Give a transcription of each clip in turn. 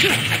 Danger!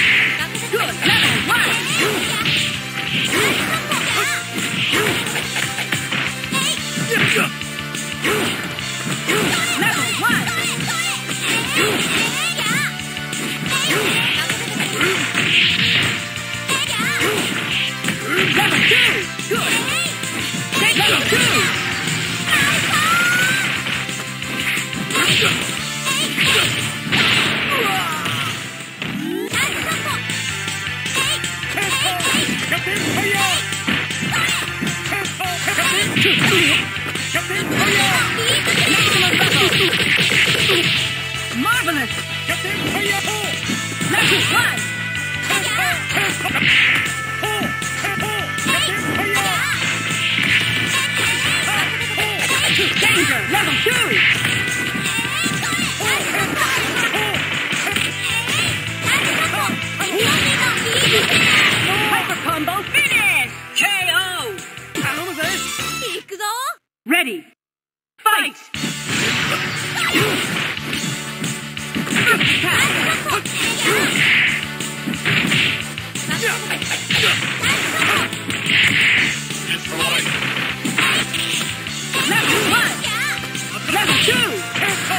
dominance. Get in for your pull. Let it. Fly. Pull, pull, get level two. Fight. Level one, level two!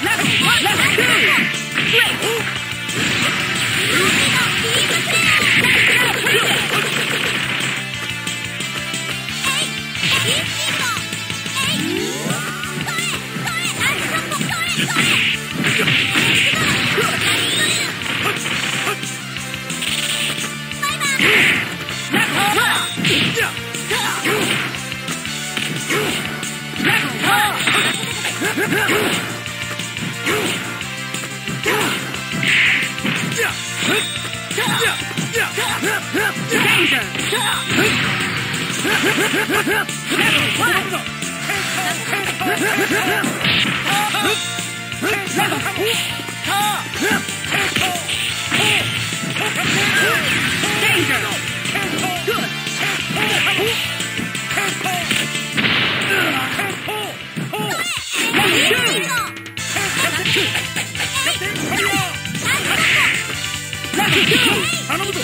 Let's do it! Great! 頼むぞ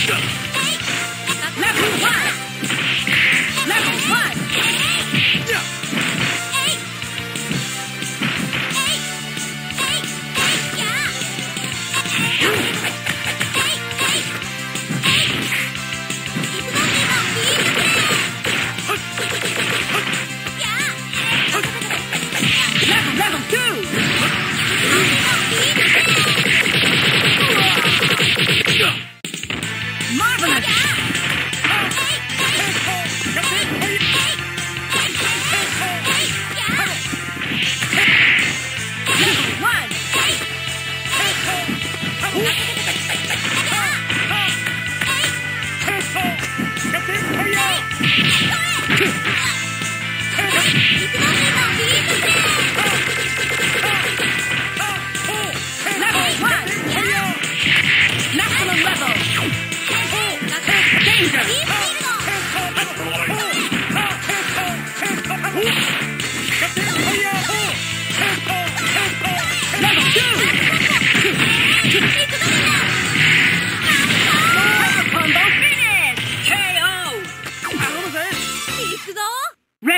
Shut up.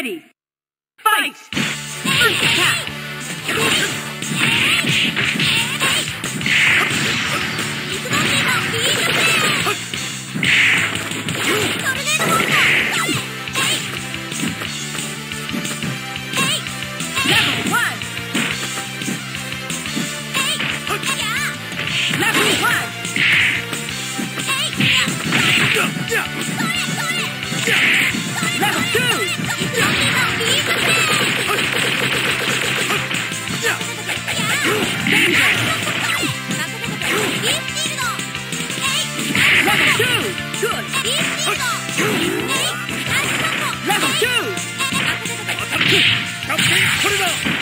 Ready. Fight! First attack! Yeah! ラスト 2! アタックキャプテンホルダー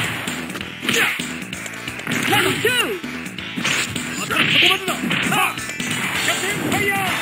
Level two! Captain Fire!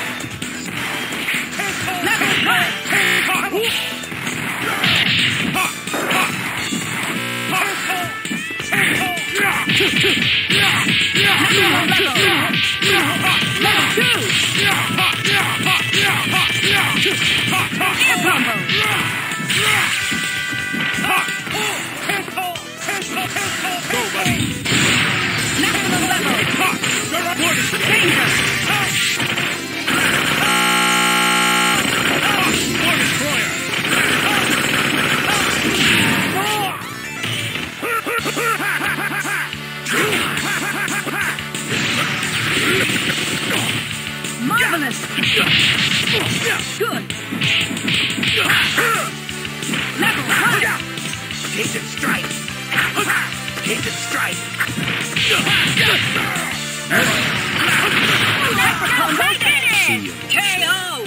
Maximum level. You're up. What one! Jason Strike. Jason Strike. Leprechaun finish! KO!